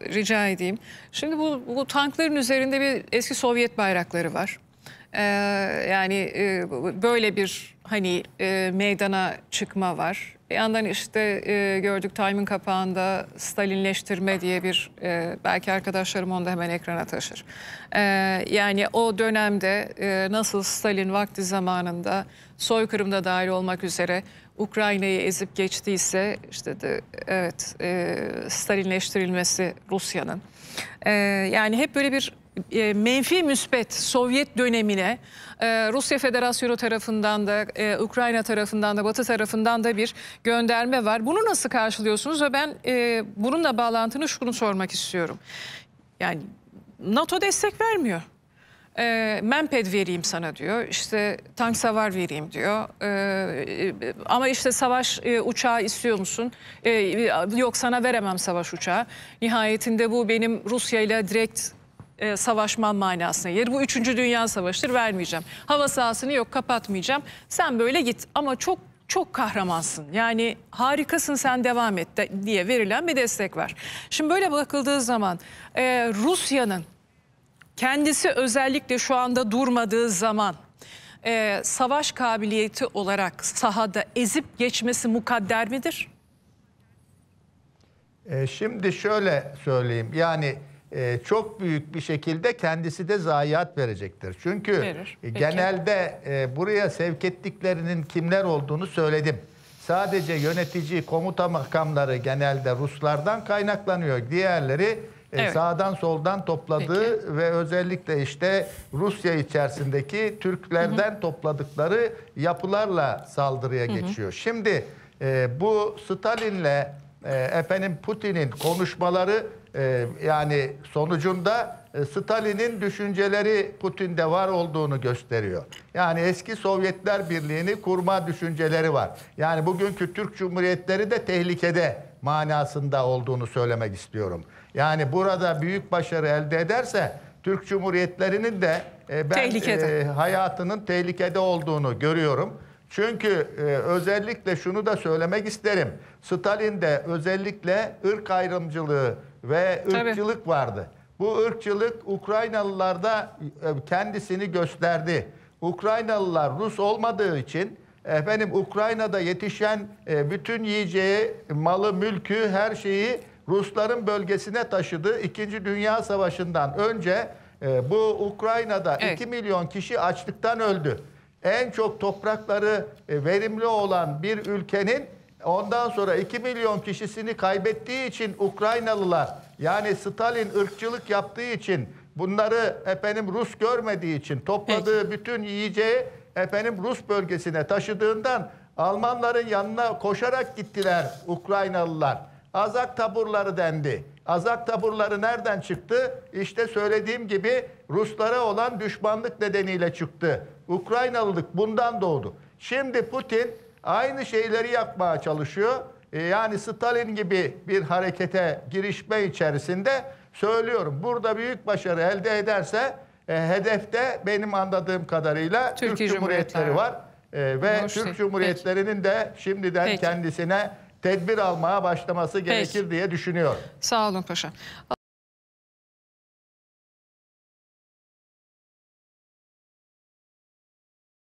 rica edeyim. Şimdi bu, bu tankların üzerinde bir eski Sovyet bayrakları var. Ee, yani e, böyle bir hani e, meydana çıkma var. Bir yandan işte e, gördük Time'ın kapağında Stalinleştirme diye bir e, belki arkadaşlarım onu da hemen ekrana taşır. E, yani o dönemde e, nasıl Stalin vakti zamanında soykırımda dahil olmak üzere Ukrayna'yı ezip geçtiyse işte de evet e, Stalinleştirilmesi Rusya'nın. E, yani hep böyle bir e, menfi müspet Sovyet dönemine e, Rusya Federasyonu tarafından da e, Ukrayna tarafından da Batı tarafından da bir gönderme var. Bunu nasıl karşılıyorsunuz ve ben e, bununla bağlantını şunu sormak istiyorum. Yani NATO destek vermiyor. E, Memped vereyim sana diyor. İşte tank savar vereyim diyor. E, e, ama işte savaş e, uçağı istiyor musun? E, yok sana veremem savaş uçağı. Nihayetinde bu benim Rusya ile direkt e, savaşmam manasına gelir. Bu 3. Dünya Savaşı'dır vermeyeceğim. Hava sahasını yok kapatmayacağım. Sen böyle git ama çok çok kahramansın. Yani harikasın sen devam et de, diye verilen bir destek var. Şimdi böyle bakıldığı zaman e, Rusya'nın kendisi özellikle şu anda durmadığı zaman e, savaş kabiliyeti olarak sahada ezip geçmesi mukadder midir? E, şimdi şöyle söyleyeyim yani e, çok büyük bir şekilde kendisi de zayiat verecektir. Çünkü Verir, e, peki. genelde e, buraya sevk ettiklerinin kimler olduğunu söyledim. Sadece yönetici komuta makamları genelde Ruslardan kaynaklanıyor. Diğerleri Evet. sağdan soldan topladığı ve özellikle işte Rusya içerisindeki Türklerden topladıkları yapılarla saldırıya geçiyor. Şimdi e, bu Stalin'le e, efendim Putin'in konuşmaları e, yani sonucunda e, Stalin'in düşünceleri Putin'de var olduğunu gösteriyor. Yani eski Sovyetler Birliği'ni kurma düşünceleri var. Yani bugünkü Türk Cumhuriyetleri de tehlikede manasında olduğunu söylemek istiyorum. Yani burada büyük başarı elde ederse Türk Cumhuriyetlerinin de e, ben Tehlikede. e, hayatının tehlikede olduğunu görüyorum. Çünkü e, özellikle şunu da söylemek isterim. Stalin'de özellikle ırk ayrımcılığı ve Tabii. ırkçılık vardı. Bu ırkçılık Ukraynalılarda e, kendisini gösterdi. Ukraynalılar Rus olmadığı için efendim Ukrayna'da yetişen e, bütün yiyeceği, malı, mülkü, her şeyi Rusların bölgesine taşıdı. İkinci Dünya Savaşı'ndan önce e, bu Ukrayna'da Evet. 2 milyon kişi açlıktan öldü. En çok toprakları e, verimli olan bir ülkenin ondan sonra 2 milyon kişisini kaybettiği için Ukraynalılar yani Stalin ırkçılık yaptığı için bunları efendim Rus görmediği için topladığı bütün yiyeceği efendim Rus bölgesine taşıdığından Almanların yanına koşarak gittiler Ukraynalılar. Azak taburları dendi. Azak taburları nereden çıktı? İşte söylediğim gibi Ruslara olan düşmanlık nedeniyle çıktı. Ukraynalılık bundan doğdu. Şimdi Putin aynı şeyleri yapmaya çalışıyor. E, Yani Stalin gibi bir harekete girişme içerisinde söylüyorum. Burada büyük başarı elde ederse e, hedefte benim anladığım kadarıyla Türkiye Türk Cumhuriyetleri Cumhuriyetleri. var. E, ve Hoş Türk değil. Cumhuriyetlerinin de şimdiden Peki. kendisine tedbir almaya başlaması gerekir diye düşünüyorum. Sağ olun paşa.